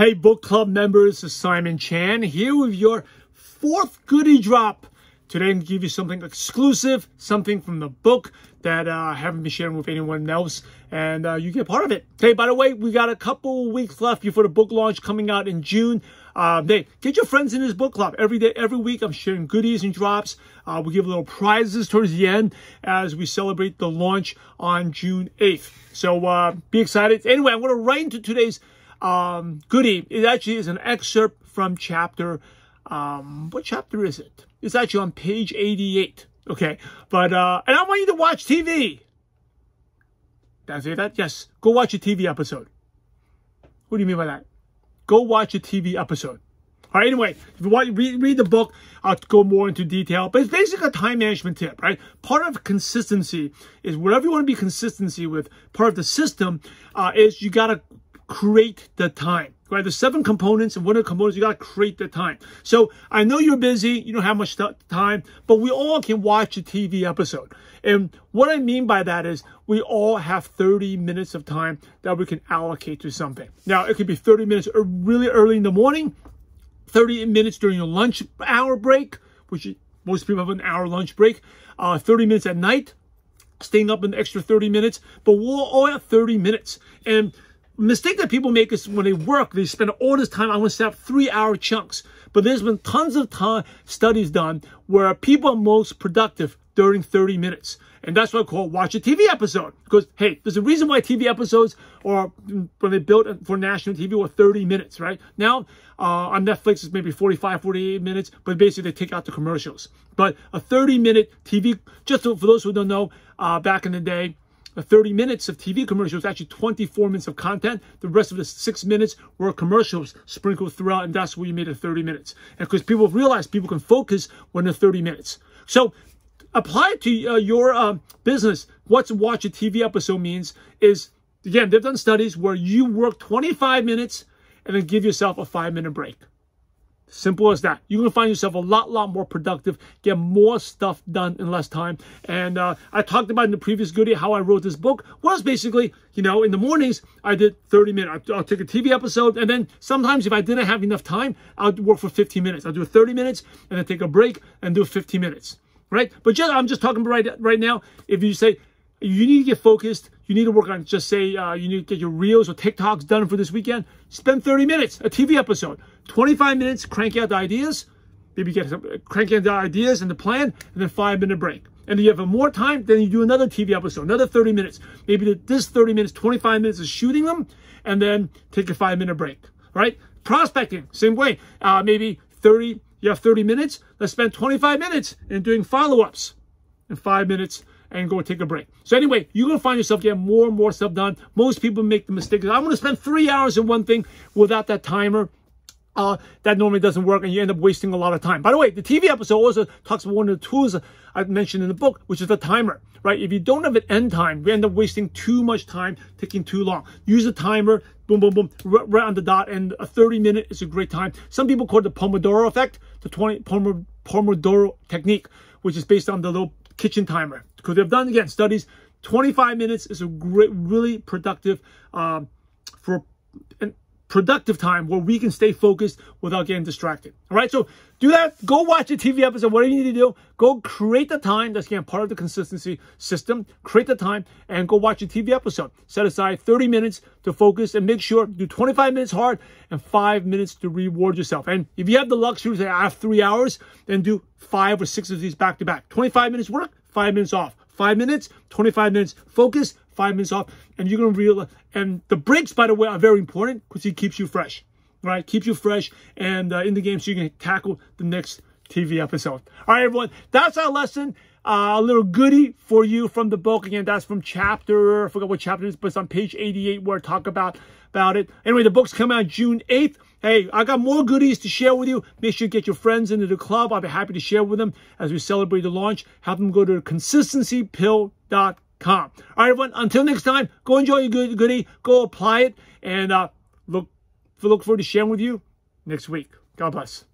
Hey, book club members, Simon Chan here with your fourth goodie drop. Today I'm going to give you something exclusive, something from the book that uh, I haven't been sharing with anyone else, and uh, you get part of it. Hey, by the way, we got a couple weeks left before the book launch coming out in June. Uh, hey, get your friends in this book club. Every day, every week, I'm sharing goodies and drops. Uh, we give little prizes towards the end as we celebrate the launch on June 8th. So uh, be excited. Anyway, I'm going to right into today's um, goodie. It actually is an excerpt from chapter, um, what chapter is it? It's actually on page 88. Okay. But, uh, and I want you to watch TV. Did I say that? Yes. Go watch a TV episode. What do you mean by that? Go watch a TV episode. All right, anyway, if you want read, read the book, I'll go more into detail. But it's basically a time management tip, right? Part of consistency is whatever you want to be consistency with, part of the system uh, is you got to create the time. Right, there's seven components, and one of the components you got to create the time. So I know you're busy, you don't have much time, but we all can watch a TV episode. And what I mean by that is we all have 30 minutes of time that we can allocate to something. Now it could be 30 minutes really early in the morning, 30 minutes during your lunch hour break, which most people have an hour lunch break, uh, 30 minutes at night, staying up an extra 30 minutes, but we'll all have 30 minutes. And mistake that people make is when they work, they spend all this time, I want to set up three hour chunks. But there's been tons of time studies done where people are most productive during 30 minutes. And that's what I call watch a TV episode. Because, hey, there's a reason why TV episodes are, when they built for national TV, were 30 minutes, right? Now, uh, on Netflix, it's maybe 45, 48 minutes, but basically they take out the commercials. But a 30 minute TV, just for those who don't know, uh, back in the day, 30 minutes of TV commercials, actually 24 minutes of content. The rest of the six minutes were commercials sprinkled throughout, and that's where you made it 30 minutes. And because people realize people can focus when they're 30 minutes. So apply it to uh, your uh, business. What's watch a TV episode means is, again, they've done studies where you work 25 minutes and then give yourself a five minute break. Simple as that. You're going to find yourself a lot, lot more productive, get more stuff done in less time. And uh, I talked about in the previous goodie how I wrote this book was basically, you know, in the mornings, I did 30 minutes. I'll take a TV episode. And then sometimes if I didn't have enough time, I'll work for 15 minutes. I'll do 30 minutes and then take a break and do 15 minutes. Right? But just, I'm just talking right, right now. If you say, you need to get focused. You need to work on just say uh, you need to get your reels or TikToks done for this weekend. Spend 30 minutes, a TV episode. 25 minutes, crank out the ideas. Maybe get some, crank out the ideas and the plan, and then five minute break. And if you have more time, then you do another TV episode, another 30 minutes. Maybe this 30 minutes, 25 minutes is shooting them, and then take a five minute break, right? Prospecting, same way. Uh, maybe 30, you have 30 minutes. Let's spend 25 minutes in doing follow ups and five minutes and go take a break. So anyway, you're going to find yourself getting more and more stuff done. Most people make the mistake. I'm going to spend three hours in one thing without that timer. Uh, that normally doesn't work and you end up wasting a lot of time. By the way, the TV episode also talks about one of the tools I mentioned in the book, which is the timer, right? If you don't have an end time, we end up wasting too much time, taking too long. Use a timer, boom, boom, boom, right on the dot, and a 30 minute is a great time. Some people call it the Pomodoro effect, the 20 Pomodoro technique, which is based on the little kitchen timer. Because they've done again studies. 25 minutes is a great really productive um, for an productive time where we can stay focused without getting distracted. All right so do that. Go watch a tv episode. Whatever you need to do? Go create the time that's again part of the consistency system. Create the time and go watch a tv episode. Set aside 30 minutes to focus and make sure do 25 minutes hard and five minutes to reward yourself. And if you have the luxury to have three hours then do five or six of these back to back. 25 minutes work five minutes off. Five minutes, 25 minutes focus, five minutes off. And you're to realize, and the breaks, by the way, are very important because it keeps you fresh, right? Keeps you fresh and uh, in the game so you can tackle the next TV episode. All right, everyone, that's our lesson. Uh, a little goodie for you from the book. Again, that's from chapter, I forgot what chapter it is, but it's on page 88 where I talk about, about it. Anyway, the book's coming out June 8th. Hey, I got more goodies to share with you. Make sure you get your friends into the club. I'll be happy to share with them as we celebrate the launch. Have them go to consistencypill.com. All right, everyone. Until next time, go enjoy your good goodie. Go apply it, and uh, look look forward to sharing with you next week. God bless.